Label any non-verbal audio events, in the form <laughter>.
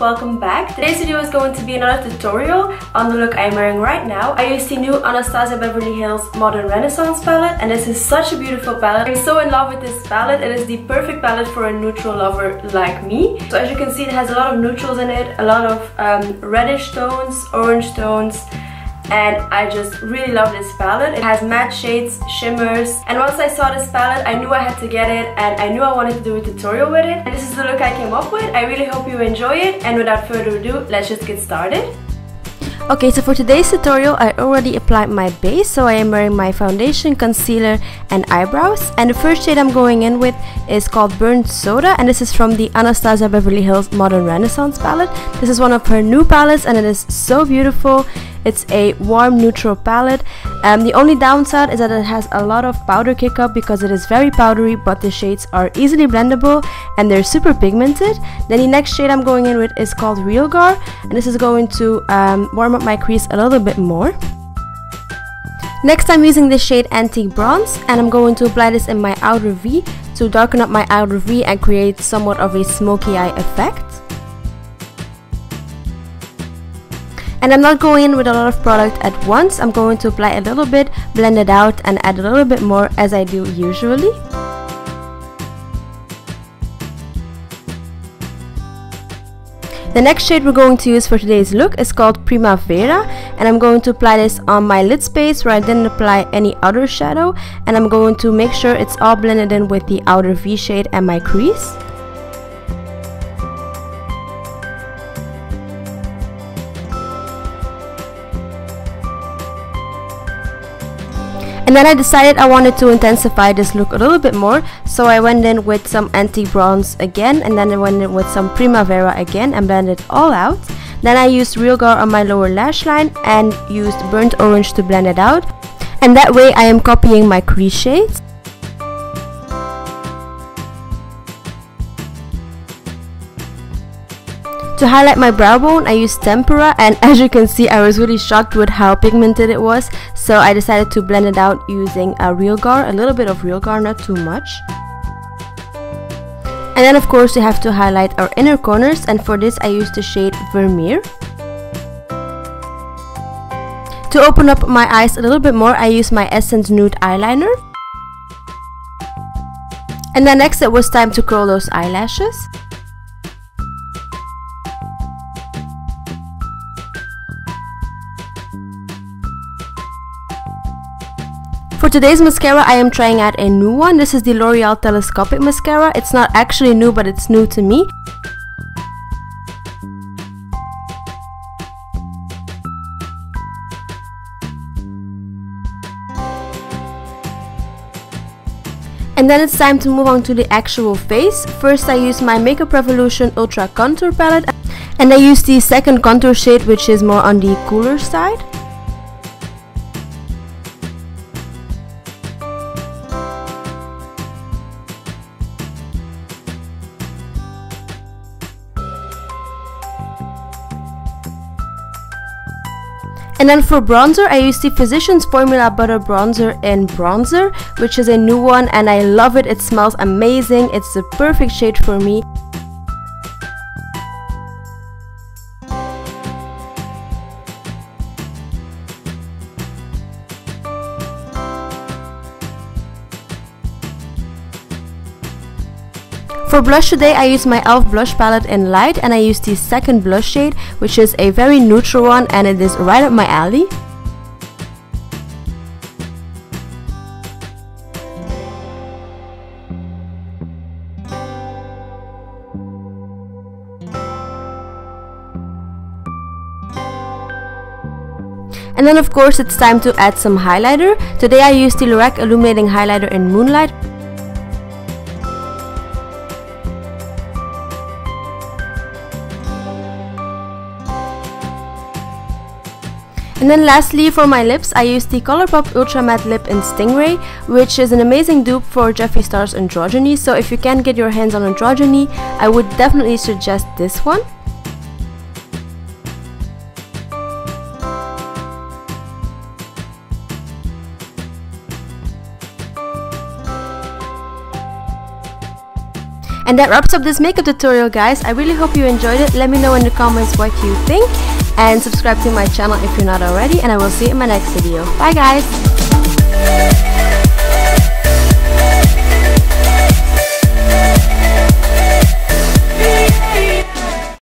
welcome back. Today's video is going to be another tutorial on the look I'm wearing right now. I used the new Anastasia Beverly Hills Modern Renaissance palette and this is such a beautiful palette. I'm so in love with this palette. It is the perfect palette for a neutral lover like me. So as you can see it has a lot of neutrals in it, a lot of um, reddish tones, orange tones, and I just really love this palette. It has matte shades, shimmers, and once I saw this palette, I knew I had to get it and I knew I wanted to do a tutorial with it. And this is the look I came up with. I really hope you enjoy it and without further ado, let's just get started. Okay, so for today's tutorial, I already applied my base, so I am wearing my foundation, concealer, and eyebrows. And the first shade I'm going in with is called Burnt Soda, and this is from the Anastasia Beverly Hills Modern Renaissance palette. This is one of her new palettes, and it is so beautiful. It's a warm neutral palette. Um, the only downside is that it has a lot of powder kick up because it is very powdery but the shades are easily blendable and they're super pigmented. Then the next shade I'm going in with is called Realgar and this is going to um, warm up my crease a little bit more. Next I'm using the shade Antique Bronze and I'm going to apply this in my outer V to darken up my outer V and create somewhat of a smoky eye effect. And I'm not going in with a lot of product at once. I'm going to apply a little bit, blend it out and add a little bit more as I do usually. The next shade we're going to use for today's look is called Primavera and I'm going to apply this on my lid space where I didn't apply any outer shadow and I'm going to make sure it's all blended in with the outer V shade and my crease. And then I decided I wanted to intensify this look a little bit more, so I went in with some antique bronze again, and then I went in with some primavera again and blended all out. Then I used Realgar on my lower lash line and used burnt orange to blend it out. And that way I am copying my crease shades. To highlight my brow bone, I used tempera and <laughs> as you can see, I was really shocked with how pigmented it was. So I decided to blend it out using a Realgar, a little bit of Realgar, not too much. And then of course we have to highlight our inner corners and for this I used the shade Vermeer. To open up my eyes a little bit more, I used my Essence Nude Eyeliner. And then next it was time to curl those eyelashes. Today's mascara, I am trying out a new one. This is the L'Oreal Telescopic Mascara. It's not actually new, but it's new to me. And then it's time to move on to the actual face. First I use my Makeup Revolution Ultra Contour Palette and I use the second contour shade which is more on the cooler side. And then for bronzer, I use the Physicians Formula Butter Bronzer in Bronzer, which is a new one and I love it. It smells amazing. It's the perfect shade for me. For blush today I use my e.l.f. blush palette in light and I use the second blush shade which is a very neutral one and it is right up my alley. And then of course it's time to add some highlighter. Today I used the Lorac Illuminating Highlighter in Moonlight. And then lastly for my lips I use the Colourpop Ultra Matte Lip in Stingraye which is an amazing dupe for Jeffree Star's Androgyny so if you can get your hands on Androgyny I would definitely suggest this one. And that wraps up this makeup tutorial guys. I really hope you enjoyed it. Let me know in the comments what you think. And subscribe to my channel if you're not already. And I will see you in my next video. Bye guys!